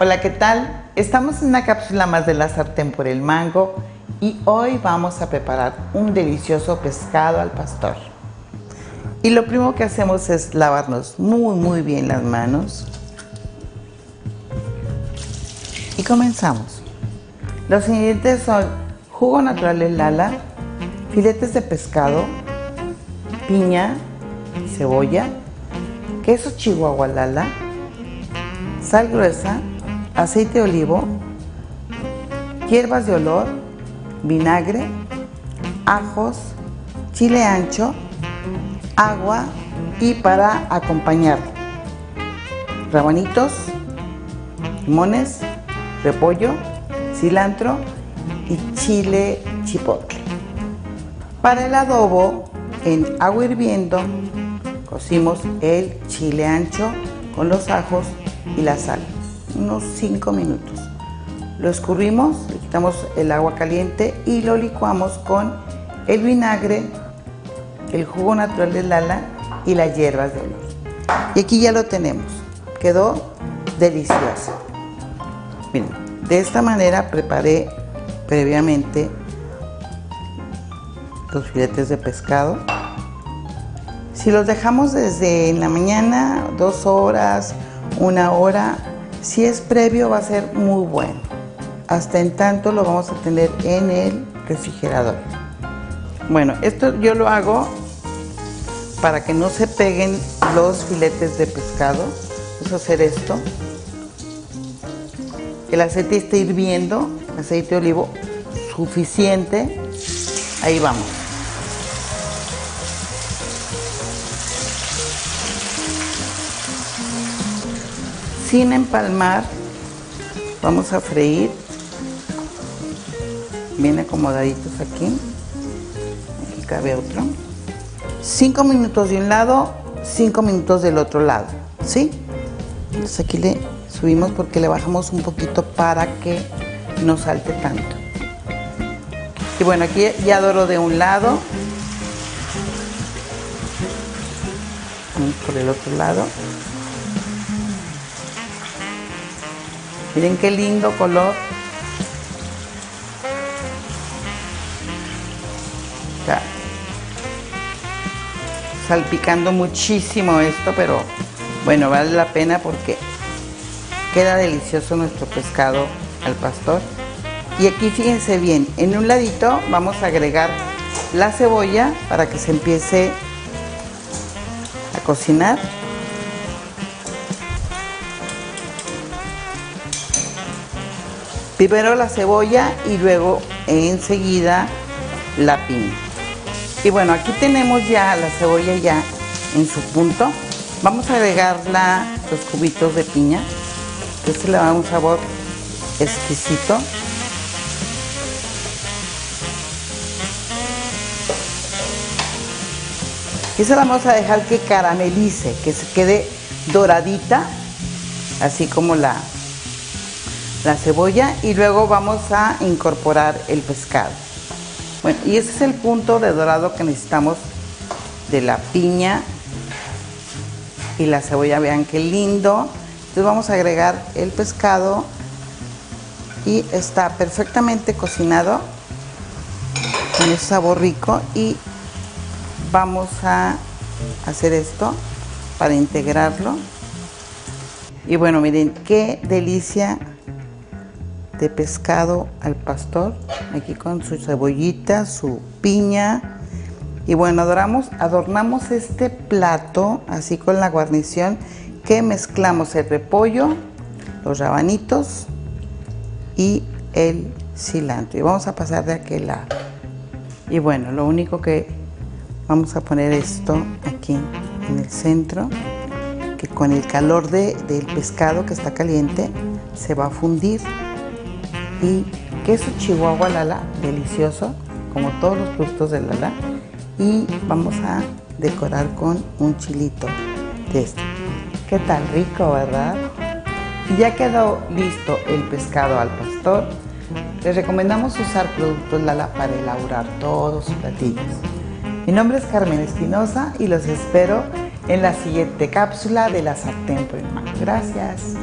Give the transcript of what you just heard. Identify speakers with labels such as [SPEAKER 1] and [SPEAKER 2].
[SPEAKER 1] Hola, ¿qué tal? Estamos en una cápsula más de la sartén por el mango y hoy vamos a preparar un delicioso pescado al pastor. Y lo primero que hacemos es lavarnos muy muy bien las manos. Y comenzamos. Los ingredientes son jugo natural de Lala, filetes de pescado, piña, cebolla, queso chihuahua Lala, sal gruesa, aceite de olivo, hierbas de olor, vinagre, ajos, chile ancho, agua y para acompañar rabanitos, limones, repollo, cilantro y chile chipotle. Para el adobo, en agua hirviendo, cocimos el chile ancho con los ajos y la sal unos 5 minutos. Lo escurrimos, le quitamos el agua caliente y lo licuamos con el vinagre, el jugo natural de lala y las hierbas de olor. Y aquí ya lo tenemos. Quedó delicioso. De esta manera preparé previamente los filetes de pescado. Si los dejamos desde en la mañana, dos horas, una hora, si es previo va a ser muy bueno. Hasta en tanto lo vamos a tener en el refrigerador. Bueno, esto yo lo hago para que no se peguen los filetes de pescado. Vamos a hacer esto. El aceite está hirviendo, aceite de olivo suficiente. Ahí vamos. Sin empalmar, vamos a freír bien acomodaditos aquí. Aquí cabe otro. Cinco minutos de un lado, cinco minutos del otro lado, ¿sí? Entonces aquí le subimos porque le bajamos un poquito para que no salte tanto. Y bueno, aquí ya doro de un lado. Vamos por el otro lado. Miren qué lindo color. Está salpicando muchísimo esto, pero bueno, vale la pena porque queda delicioso nuestro pescado al pastor. Y aquí fíjense bien, en un ladito vamos a agregar la cebolla para que se empiece a cocinar. Primero la cebolla y luego enseguida la piña. Y bueno, aquí tenemos ya la cebolla ya en su punto. Vamos a agregar los cubitos de piña. Este le da un sabor exquisito. Y se la vamos a dejar que caramelice, que se quede doradita, así como la, la cebolla y luego vamos a incorporar el pescado. Bueno, y ese es el punto de dorado que necesitamos de la piña y la cebolla. Vean qué lindo. Entonces vamos a agregar el pescado y está perfectamente cocinado. Tiene sabor rico y vamos a hacer esto para integrarlo. Y bueno, miren qué delicia de pescado al pastor, aquí con su cebollita, su piña. Y bueno, adoramos, adornamos este plato así con la guarnición que mezclamos el repollo, los rabanitos y el cilantro. Y vamos a pasar de aquel lado. Y bueno, lo único que vamos a poner esto aquí en el centro, que con el calor de, del pescado que está caliente se va a fundir y queso chihuahua Lala, delicioso, como todos los productos de Lala. Y vamos a decorar con un chilito de este. ¿Qué tal rico, verdad? Ya quedó listo el pescado al pastor. Les recomendamos usar productos Lala para elaborar todos sus platillos. Mi nombre es Carmen Espinosa y los espero en la siguiente cápsula de la sartén por el. Gracias.